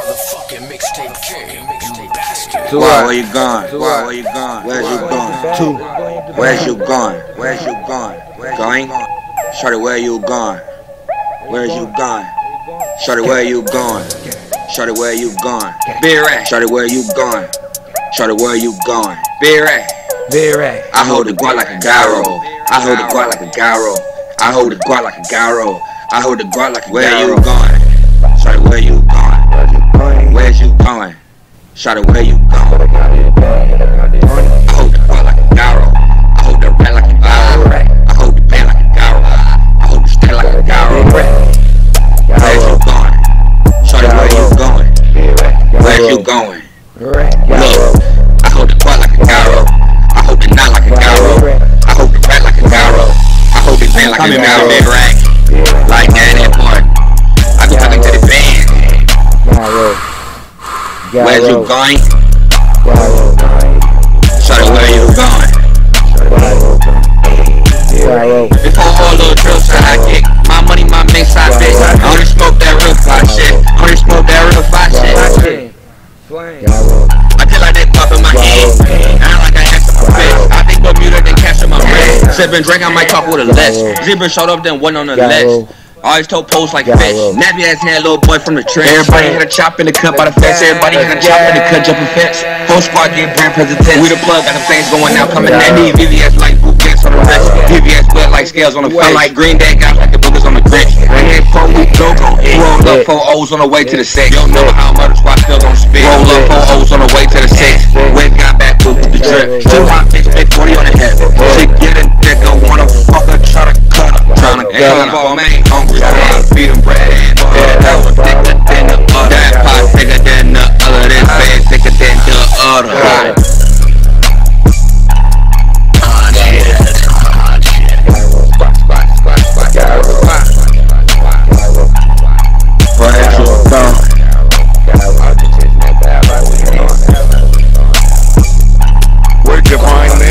Motherfucking mixtape king, you bastard. Why, where you going? Why, where you going? Where's you going? Two. Where's you going? Where's you going? Going? Shorty, where you going? Where's you going? Shorty, where you going? Shorty, where you going? Be right. Shorty, where you going? Shorty, where you going? Be right. Very. I hold the guard like a gyro. I hold the guard like a gyro. I hold the guard like a gyro. I hold the guard like a gyro. Where you going? Shorty, where you going? You going? Shorty, where you going? I hold the guard like a gyro. I hold the rat like a gyro. I hold the pen like a gyro. I hold the stand like a gyro. Where's you going? Shorty, where you going? Where's you going? Look, I hold the guard like a gyro. I hold the knot like a gyro. I hold the rat like a gyro. I hold the pen like a gyro. Like that Where's you going? Shorty, where you going? Before all little drill sidekick, my money, my mix, I bitch. I only smoke that real fly shit. I only smoke that real fly shit. I feel like pop in my head. I like I asked my bitch. I think music than cash in my bread. Sippin' drink, I might talk with a list. Zebra showed up, then one on the list. I always told posts like fish. Nappy ass had a little boy from the trench. Everybody had a chop in the cut by the fence. Everybody had a chop in the cut jumping fence. Whole squad get brand president. We the plug, got them things going now coming at me. VVS like boot camps on the wrist. VVS blood like scales on the face. like green day got like the boogers on the bench. Right here, pro week logo. Roll up four O's on the way to the six. You don't know how murder squad still gon' spit. Roll up four O's on the way to the six. Wave got back to the drip. Two hot bitch, big 40 on the head. She get a nigga, wanna fuck her, try to cut her. Tryna cut her, man, the other. Where's you going? Where'd you find